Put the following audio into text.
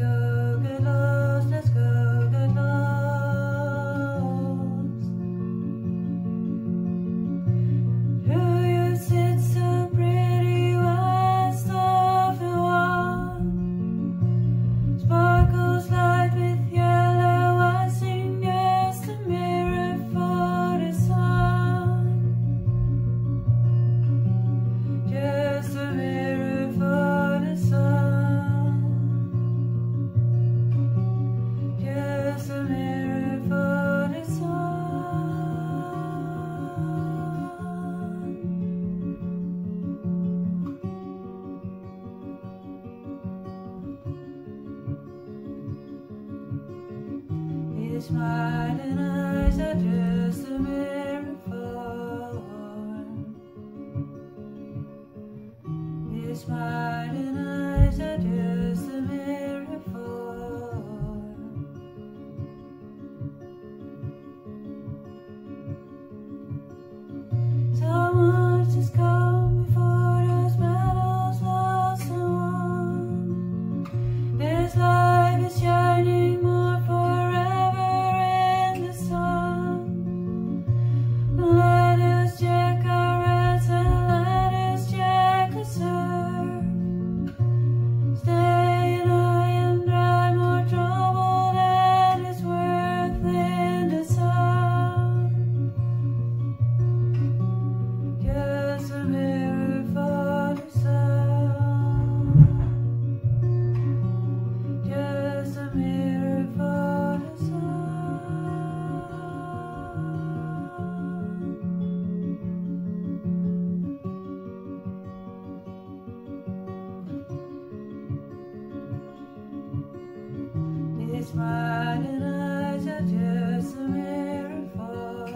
go. Hiding eyes are just a mirror. You smile. smiling eyes are just a mirror for